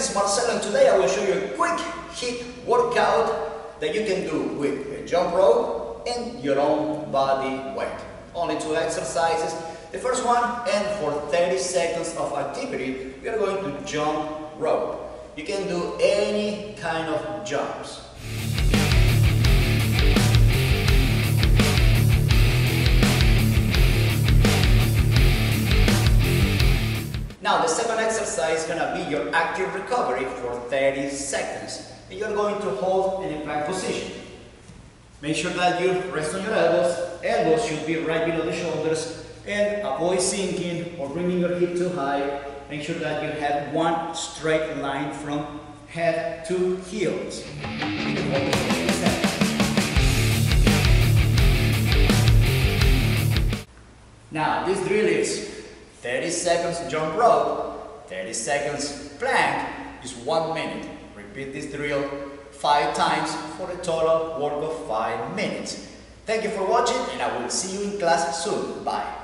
Is Marcelo and today I will show you a quick HIIT workout that you can do with a jump rope and your own body weight. Only two exercises. The first one, and for 30 seconds of activity, we are going to jump rope. You can do any kind of jumps. Now the second exercise is going to be your active recovery for 30 seconds. And you're going to hold in a plank position. Make sure that you rest on your elbows. Elbows should be right below the shoulders and avoid sinking or bringing your hip too high. Make sure that you have one straight line from head to heels. Now this drill is 30 seconds jump rope, 30 seconds plank, is one minute. Repeat this drill five times for a total work of five minutes. Thank you for watching and I will see you in class soon. Bye.